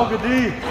Auge die!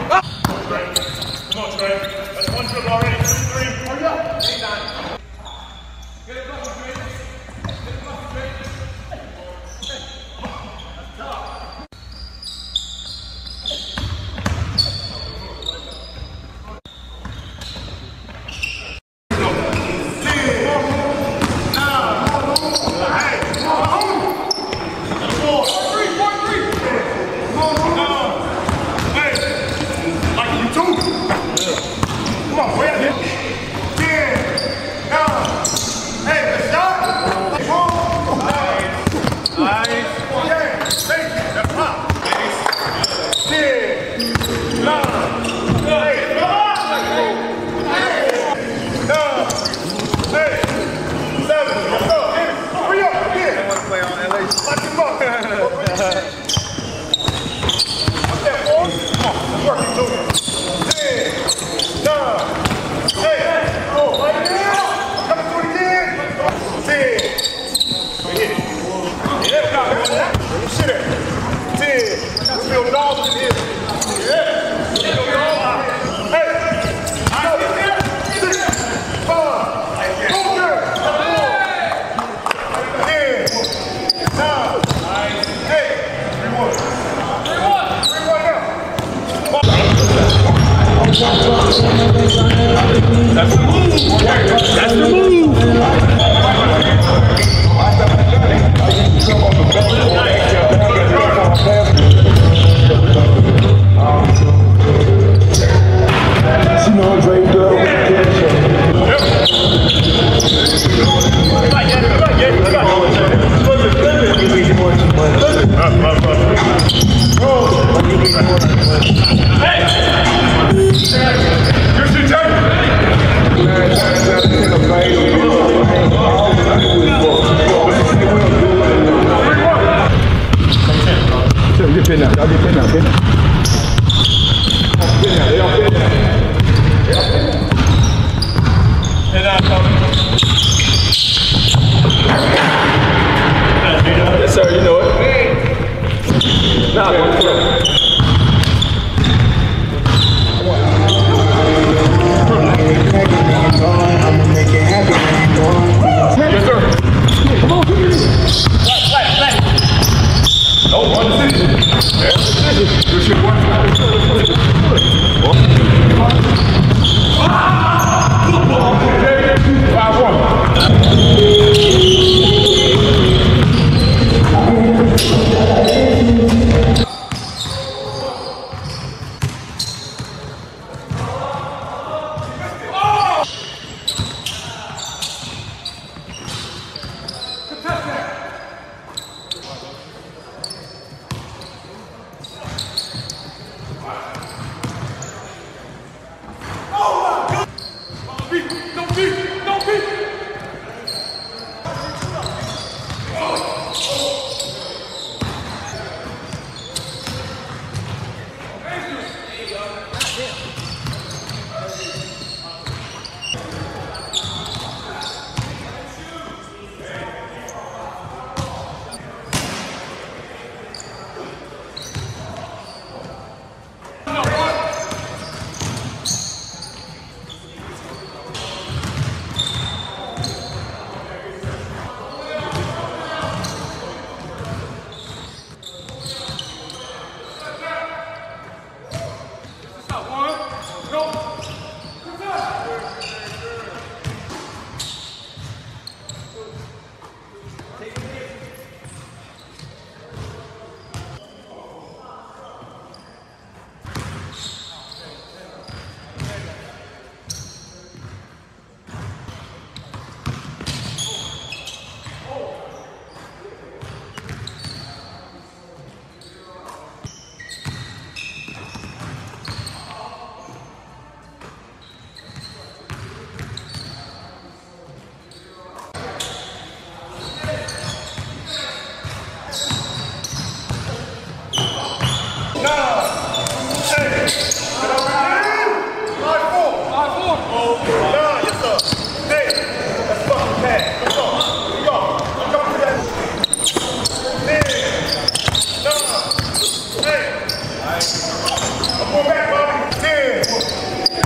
Come back, Bobby. 10,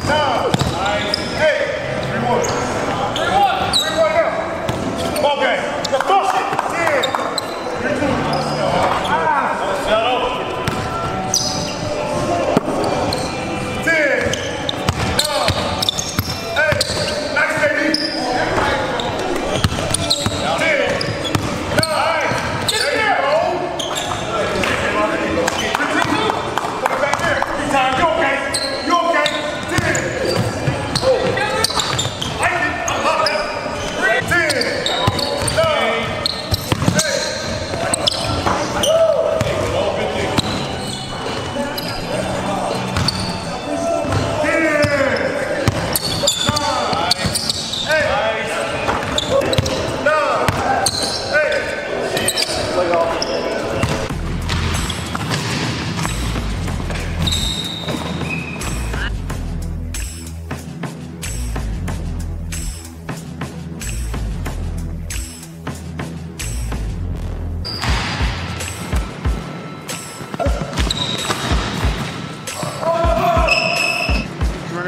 9, 8, 3,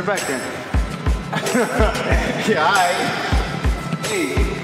back then. yeah, all right. Hey.